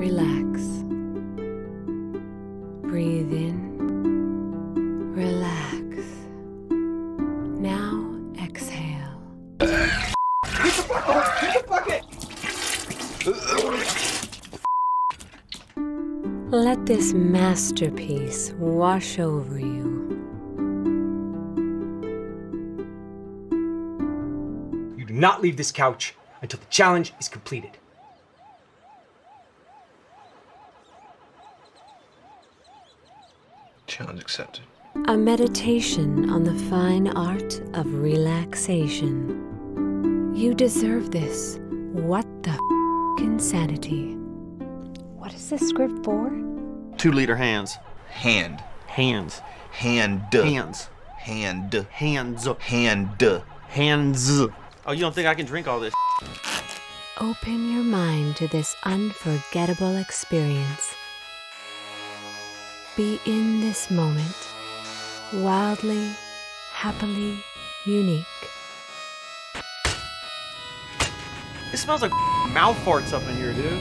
relax. Breathe in, relax. Now exhale. Let this masterpiece wash over you. You do not leave this couch until the challenge is completed. Challenge accepted. A meditation on the fine art of relaxation. You deserve this. What the f- insanity? What is this script for? Two liter hands. Hand. Hands. Hand. Hands. Hand. Hands. Hand. Hands. Oh, you don't think I can drink all this? Open your mind to this unforgettable experience. Be in this moment, wildly, happily unique. It smells like mouth farts up in here, dude.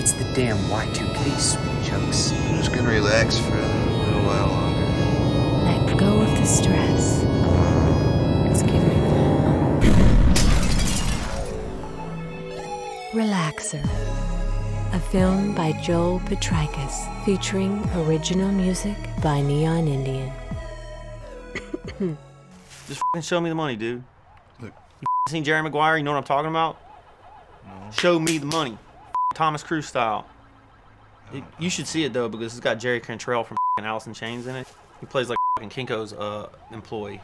It's the damn Y2K, sweet chunks. I'm just gonna relax for a little while longer. Let go of the stress. Excuse me. Relaxer. A film by Joel Potrykus featuring original music by Neon Indian. Just fing show me the money, dude. Look. You f***ing seen Jerry Maguire? You know what I'm talking about? No. Show me the money. Thomas Cruise style. You- You should see it though because it's got Jerry Cantrell from f***ing Alice in Chains in it. He plays like f***ing Kinko's uh, employee.